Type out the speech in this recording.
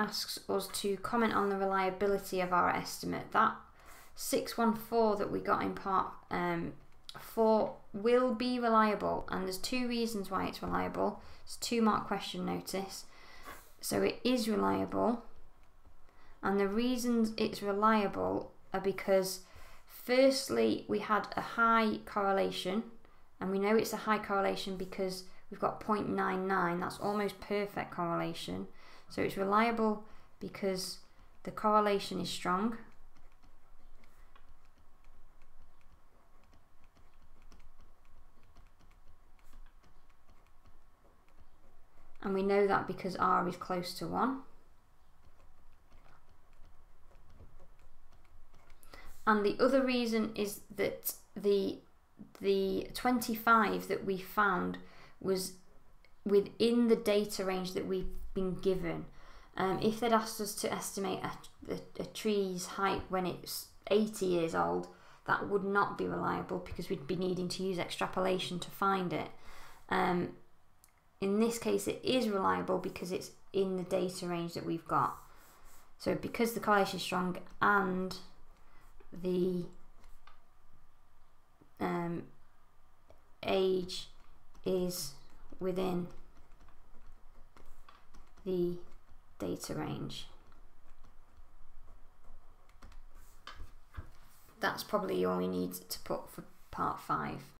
asks us to comment on the reliability of our estimate. That 614 that we got in part um, 4 will be reliable and there's two reasons why it's reliable. It's two mark question notice. So it is reliable and the reasons it's reliable are because firstly we had a high correlation and we know it's a high correlation because we've got 0.99 that's almost perfect correlation so it's reliable because the correlation is strong. And we know that because r is close to 1 and the other reason is that the the 25 that we found was within the data range that we've been given. Um, if they'd asked us to estimate a, a, a, tree's height when it's 80 years old, that would not be reliable because we'd be needing to use extrapolation to find it. Um, in this case, it is reliable because it's in the data range that we've got. So because the correlation is strong and the um, age is within the data range. That's probably all we need to put for part 5.